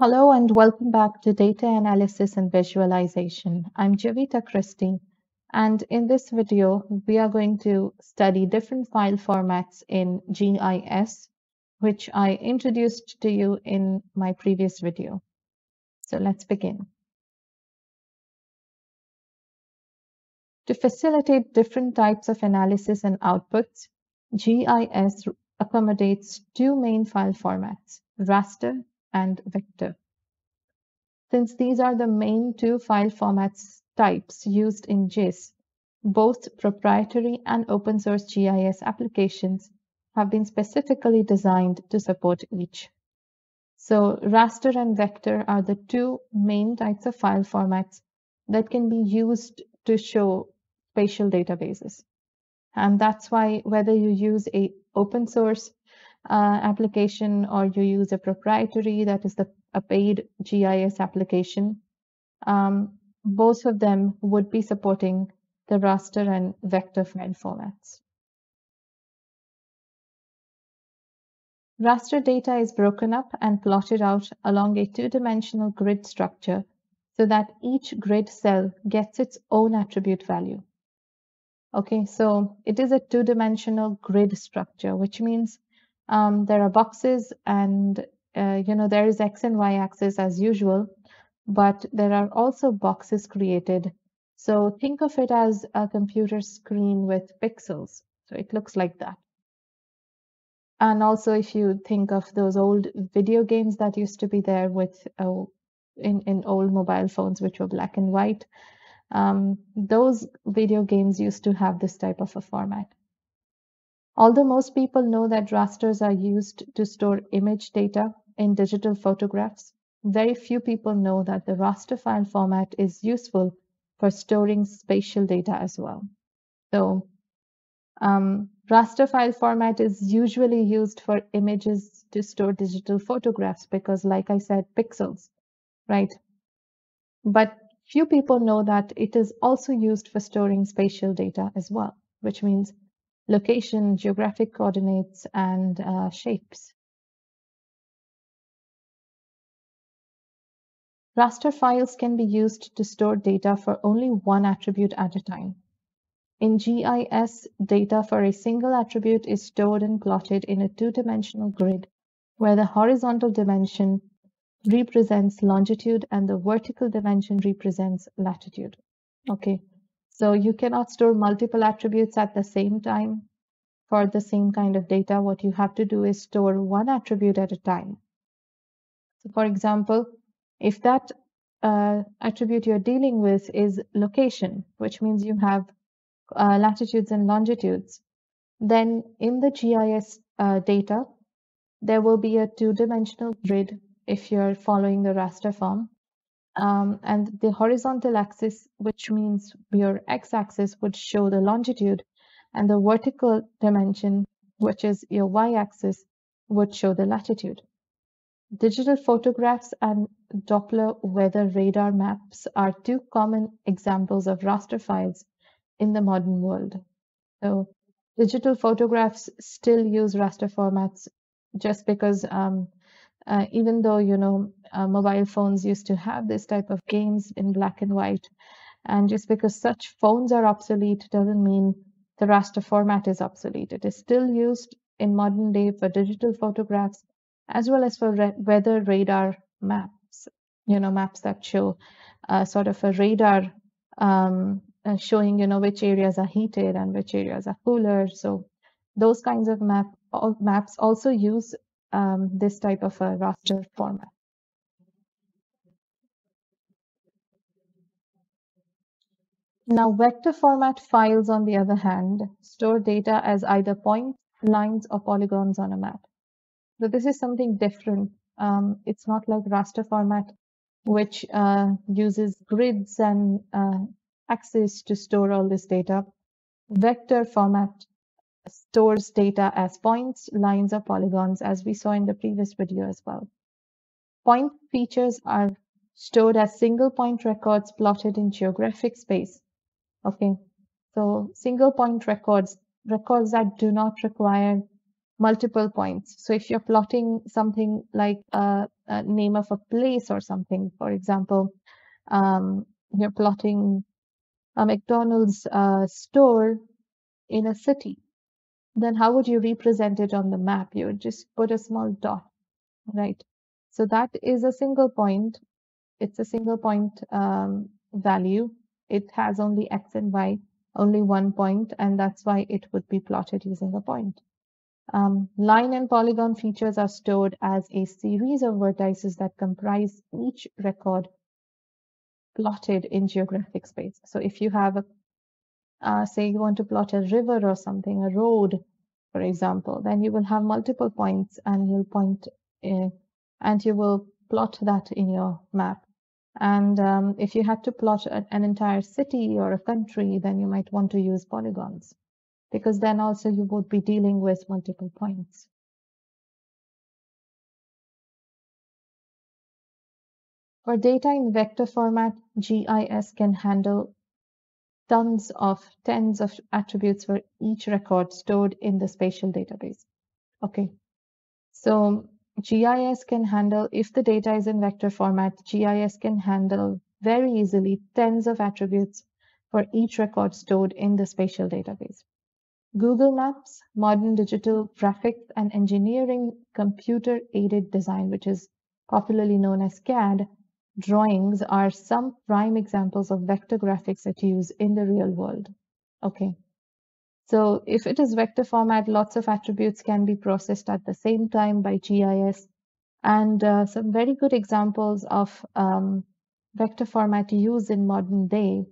Hello and welcome back to Data Analysis and Visualization. I'm Javita Christie, and in this video, we are going to study different file formats in GIS, which I introduced to you in my previous video. So let's begin. To facilitate different types of analysis and outputs, GIS accommodates two main file formats, raster and vector. Since these are the main two file formats types used in GIS, both proprietary and open source GIS applications have been specifically designed to support each. So raster and vector are the two main types of file formats that can be used to show spatial databases. And that's why whether you use a open source uh, application or you use a proprietary, that is the a paid GIS application, um, both of them would be supporting the raster and vector file formats. Raster data is broken up and plotted out along a two-dimensional grid structure so that each grid cell gets its own attribute value. Okay, so it is a two-dimensional grid structure, which means um, there are boxes and uh, you know there is x and y axis as usual, but there are also boxes created. So think of it as a computer screen with pixels. So it looks like that. And also if you think of those old video games that used to be there with uh, in, in old mobile phones, which were black and white, um, those video games used to have this type of a format. Although most people know that rasters are used to store image data in digital photographs, very few people know that the raster file format is useful for storing spatial data as well. So um, raster file format is usually used for images to store digital photographs because like I said, pixels, right? But Few people know that it is also used for storing spatial data as well, which means location, geographic coordinates, and uh, shapes. Raster files can be used to store data for only one attribute at a time. In GIS, data for a single attribute is stored and plotted in a two-dimensional grid where the horizontal dimension represents longitude and the vertical dimension represents latitude. Okay, so you cannot store multiple attributes at the same time for the same kind of data. What you have to do is store one attribute at a time. So for example, if that uh, attribute you're dealing with is location, which means you have uh, latitudes and longitudes, then in the GIS uh, data, there will be a two-dimensional grid if you're following the raster form. Um, and the horizontal axis, which means your x-axis would show the longitude and the vertical dimension, which is your y-axis, would show the latitude. Digital photographs and Doppler weather radar maps are two common examples of raster files in the modern world. So digital photographs still use raster formats just because um, uh, even though you know uh, mobile phones used to have this type of games in black and white and just because such phones are obsolete doesn't mean the raster format is obsolete. It is still used in modern day for digital photographs as well as for weather radar maps you know maps that show uh, sort of a radar um, uh, showing you know which areas are heated and which areas are cooler. So those kinds of map maps also use um, this type of a raster format. Now, vector format files, on the other hand, store data as either points, lines, or polygons on a map. So this is something different. Um, it's not like raster format, which uh, uses grids and uh, axes to store all this data. Vector format stores data as points, lines, or polygons, as we saw in the previous video as well. Point features are stored as single point records plotted in geographic space. Okay, so single point records, records that do not require multiple points. So if you're plotting something like a, a name of a place or something, for example, um, you're plotting a McDonald's uh, store in a city, then how would you represent it on the map? You would just put a small dot, right? So that is a single point. It's a single point um, value. It has only x and y, only one point, and that's why it would be plotted using a point. Um, line and polygon features are stored as a series of vertices that comprise each record plotted in geographic space. So if you have a, uh, say you want to plot a river or something, a road, for example, then you will have multiple points and you'll point uh, and you will plot that in your map. And um, if you had to plot an entire city or a country, then you might want to use polygons because then also you would be dealing with multiple points. For data in vector format, GIS can handle tons of tens of attributes for each record stored in the spatial database. Okay, so GIS can handle, if the data is in vector format, GIS can handle very easily tens of attributes for each record stored in the spatial database. Google Maps, modern digital graphics and engineering computer aided design, which is popularly known as CAD, drawings are some prime examples of vector graphics that use in the real world. Okay. So if it is vector format, lots of attributes can be processed at the same time by GIS. And uh, some very good examples of um, vector format used in modern day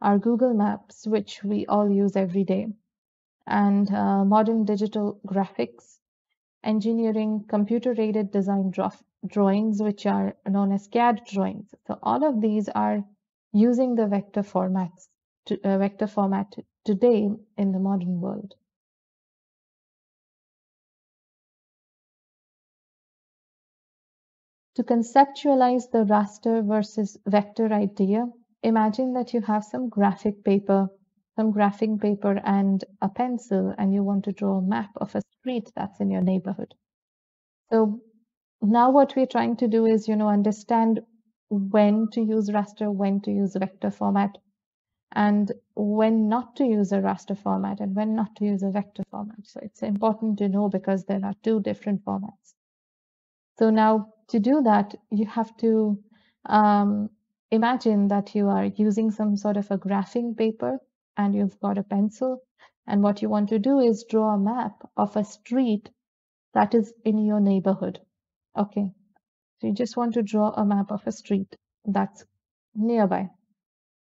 are Google Maps, which we all use every day, and uh, modern digital graphics, engineering, computer-aided design drawings, which are known as CAD drawings. So all of these are using the vector formats to, uh, vector format today in the modern world. To conceptualize the raster versus vector idea, imagine that you have some graphic paper, some graphing paper and a pencil, and you want to draw a map of a street that's in your neighborhood. So now what we're trying to do is, you know, understand when to use raster, when to use vector format, and when not to use a raster format and when not to use a vector format. So it's important to know because there are two different formats. So now to do that, you have to um, imagine that you are using some sort of a graphing paper and you've got a pencil. And what you want to do is draw a map of a street that is in your neighborhood. Okay, so you just want to draw a map of a street that's nearby.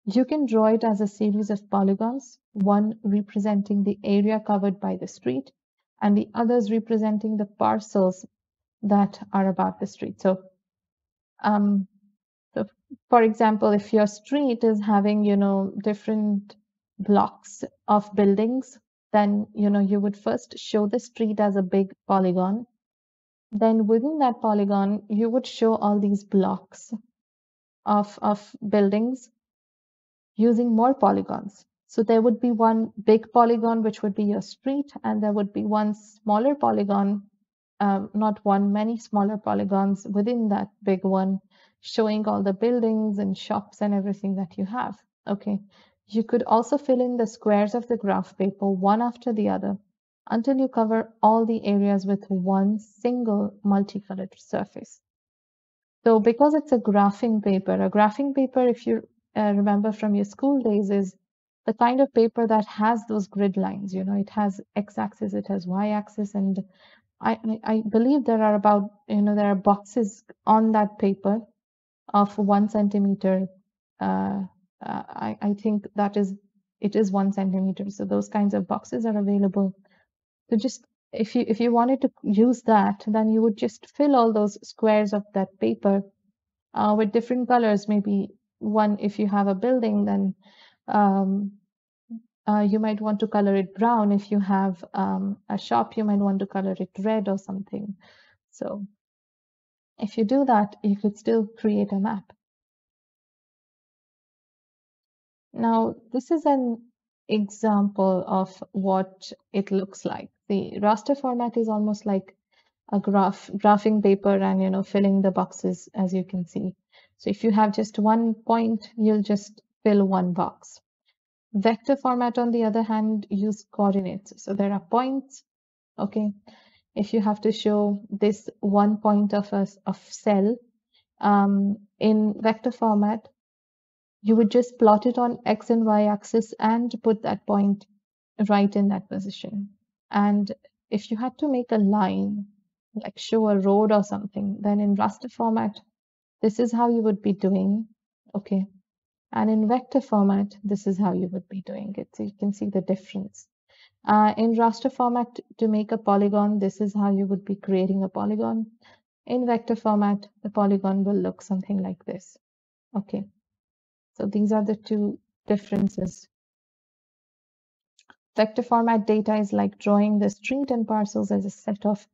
You can draw it as a series of polygons, one representing the area covered by the street and the others representing the parcels that are about the street. So, um, so for example, if your street is having, you know, different blocks of buildings, then, you know, you would first show the street as a big polygon then within that polygon, you would show all these blocks of, of buildings using more polygons. So there would be one big polygon, which would be your street, and there would be one smaller polygon, um, not one, many smaller polygons within that big one, showing all the buildings and shops and everything that you have. Okay. You could also fill in the squares of the graph paper one after the other until you cover all the areas with one single multicolored surface. So because it's a graphing paper, a graphing paper, if you uh, remember from your school days, is the kind of paper that has those grid lines. You know, it has x-axis, it has y-axis, and I, I believe there are about, you know, there are boxes on that paper of one centimeter. Uh, uh, I, I think that is, it is one centimeter. So those kinds of boxes are available so just if you if you wanted to use that, then you would just fill all those squares of that paper uh, with different colors. Maybe one, if you have a building, then um, uh, you might want to color it brown. If you have um, a shop, you might want to color it red or something. So if you do that, you could still create a map. Now, this is an example of what it looks like. The raster format is almost like a graph, graphing paper and, you know, filling the boxes as you can see. So if you have just one point, you'll just fill one box. Vector format, on the other hand, use coordinates. So there are points, okay? If you have to show this one point of a of cell um, in vector format, you would just plot it on x and y axis and put that point right in that position. And if you had to make a line, like show a road or something, then in raster format, this is how you would be doing, okay? And in vector format, this is how you would be doing it. So you can see the difference. Uh, in raster format, to make a polygon, this is how you would be creating a polygon. In vector format, the polygon will look something like this. Okay. So these are the two differences. Vector format data is like drawing the street and parcels as a set of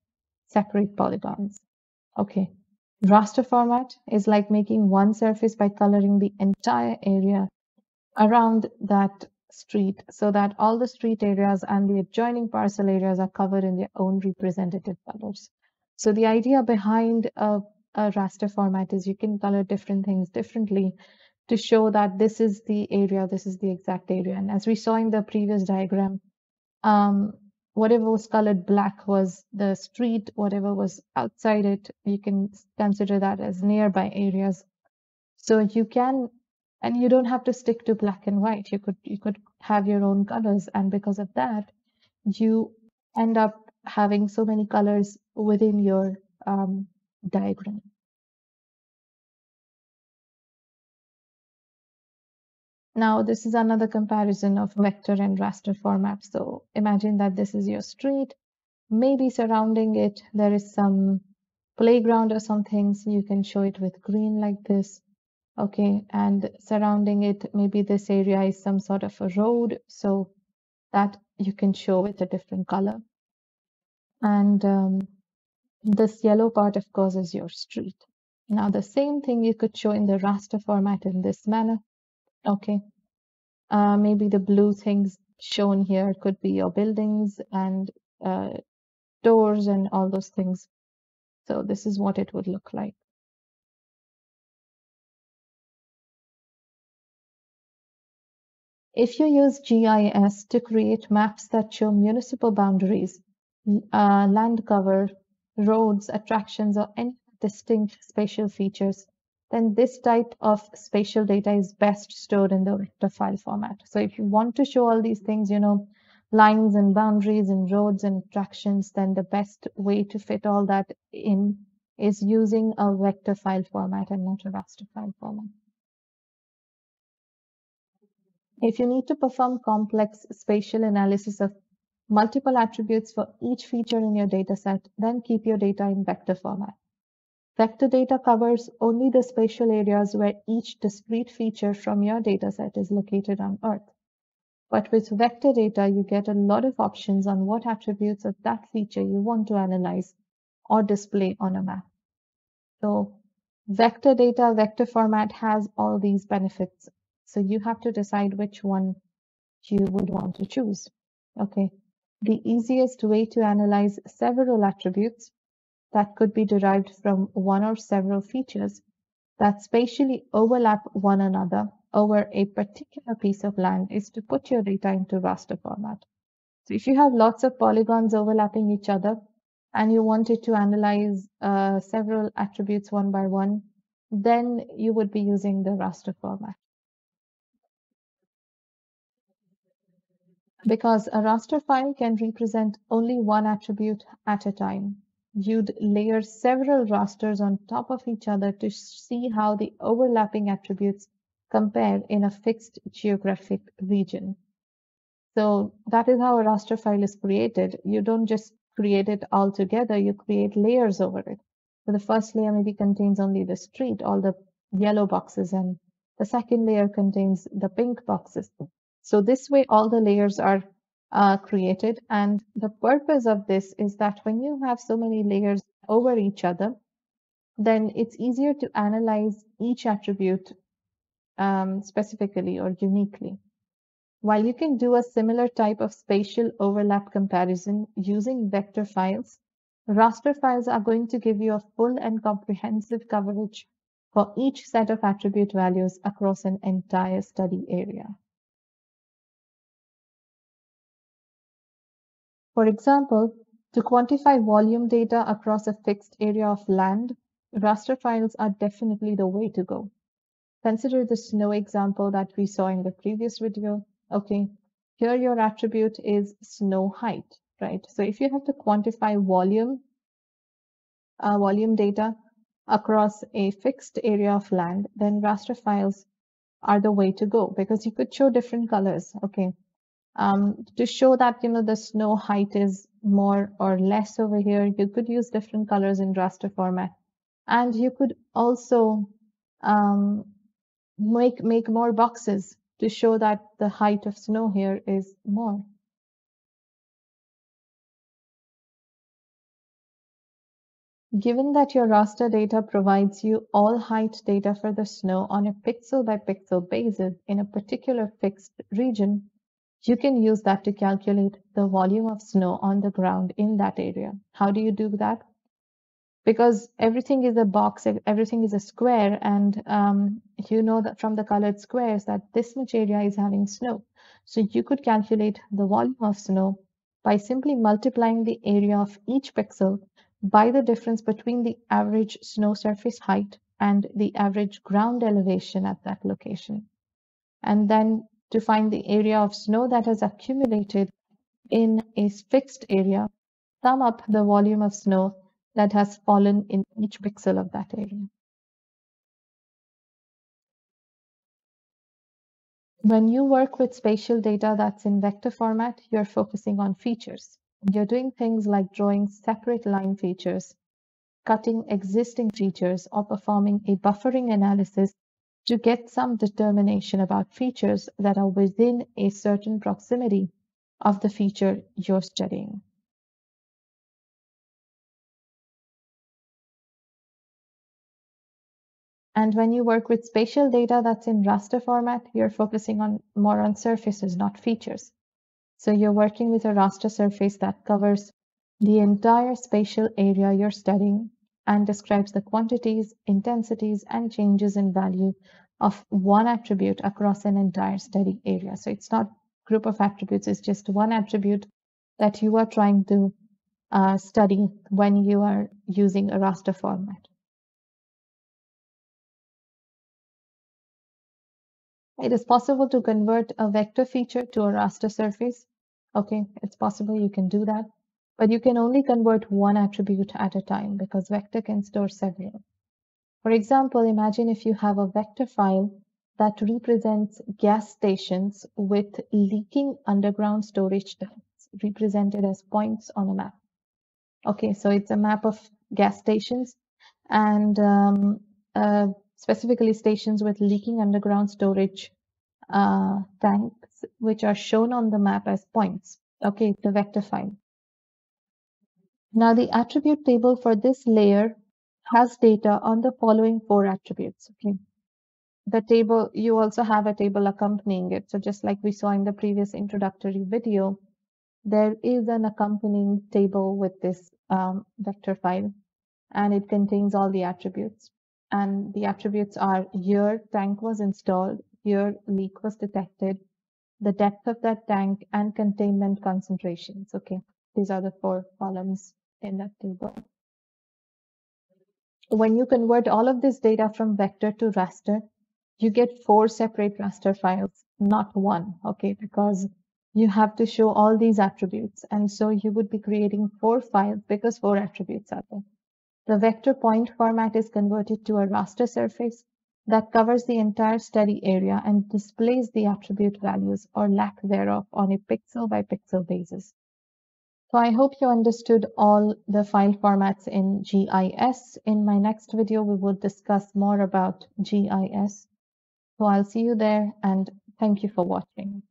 separate polygons. Okay. Raster format is like making one surface by coloring the entire area around that street so that all the street areas and the adjoining parcel areas are covered in their own representative colors. So the idea behind a, a raster format is you can color different things differently to show that this is the area, this is the exact area. And as we saw in the previous diagram, um, whatever was colored black was the street, whatever was outside it, you can consider that as nearby areas. So you can, and you don't have to stick to black and white. You could you could have your own colors, and because of that, you end up having so many colors within your um, diagram. Now, this is another comparison of vector and raster format. So imagine that this is your street. Maybe surrounding it, there is some playground or something. So you can show it with green like this. Okay, and surrounding it, maybe this area is some sort of a road. So that you can show with a different color. And um, this yellow part, of course, is your street. Now, the same thing you could show in the raster format in this manner. Okay. Uh, maybe the blue things shown here could be your buildings and uh, doors and all those things. So this is what it would look like. If you use GIS to create maps that show municipal boundaries, uh, land cover, roads, attractions, or any distinct spatial features, then this type of spatial data is best stored in the vector file format. So if you want to show all these things, you know, lines and boundaries and roads and attractions, then the best way to fit all that in is using a vector file format and not a raster file format. If you need to perform complex spatial analysis of multiple attributes for each feature in your dataset, then keep your data in vector format. Vector data covers only the spatial areas where each discrete feature from your dataset is located on Earth. But with vector data, you get a lot of options on what attributes of that feature you want to analyze or display on a map. So vector data, vector format has all these benefits. So you have to decide which one you would want to choose. Okay. The easiest way to analyze several attributes that could be derived from one or several features that spatially overlap one another over a particular piece of land is to put your data into raster format. So if you have lots of polygons overlapping each other and you wanted to analyze uh, several attributes one by one, then you would be using the raster format. Because a raster file can represent only one attribute at a time you'd layer several rasters on top of each other to see how the overlapping attributes compare in a fixed geographic region. So that is how a raster file is created. You don't just create it all together, you create layers over it. So the first layer maybe contains only the street, all the yellow boxes, and the second layer contains the pink boxes. So this way, all the layers are uh, created. And the purpose of this is that when you have so many layers over each other, then it's easier to analyze each attribute um, specifically or uniquely. While you can do a similar type of spatial overlap comparison using vector files, raster files are going to give you a full and comprehensive coverage for each set of attribute values across an entire study area. For example, to quantify volume data across a fixed area of land, raster files are definitely the way to go. Consider the snow example that we saw in the previous video. Okay, here your attribute is snow height, right? So if you have to quantify volume, uh, volume data across a fixed area of land, then raster files are the way to go because you could show different colors. Okay, um, to show that you know the snow height is more or less over here, you could use different colors in raster format, and you could also um, make make more boxes to show that the height of snow here is more. Given that your raster data provides you all height data for the snow on a pixel by pixel basis in a particular fixed region, you can use that to calculate the volume of snow on the ground in that area. How do you do that? Because everything is a box, everything is a square, and um, you know that from the colored squares that this much area is having snow. So you could calculate the volume of snow by simply multiplying the area of each pixel by the difference between the average snow surface height and the average ground elevation at that location. And then to find the area of snow that has accumulated in a fixed area, sum up the volume of snow that has fallen in each pixel of that area. When you work with spatial data that's in vector format, you're focusing on features. You're doing things like drawing separate line features, cutting existing features, or performing a buffering analysis to get some determination about features that are within a certain proximity of the feature you're studying. And when you work with spatial data that's in raster format, you're focusing on more on surfaces, not features. So you're working with a raster surface that covers the entire spatial area you're studying and describes the quantities, intensities, and changes in value of one attribute across an entire study area. So it's not group of attributes, it's just one attribute that you are trying to uh, study when you are using a raster format. It is possible to convert a vector feature to a raster surface. Okay, it's possible you can do that, but you can only convert one attribute at a time because vector can store several. For example, imagine if you have a vector file that represents gas stations with leaking underground storage tanks represented as points on a map. Okay, so it's a map of gas stations and um, uh, specifically stations with leaking underground storage uh, tanks, which are shown on the map as points. Okay, the vector file. Now the attribute table for this layer has data on the following four attributes. Okay. The table, you also have a table accompanying it. So just like we saw in the previous introductory video, there is an accompanying table with this um, vector file and it contains all the attributes. And the attributes are year tank was installed, year leak was detected, the depth of that tank and containment concentrations. Okay, these are the four columns in table when you convert all of this data from vector to raster, you get four separate raster files, not one, okay, because you have to show all these attributes. And so you would be creating four files because four attributes are there. The vector point format is converted to a raster surface that covers the entire study area and displays the attribute values or lack thereof on a pixel by pixel basis. So I hope you understood all the file formats in GIS. In my next video, we will discuss more about GIS. So I'll see you there and thank you for watching.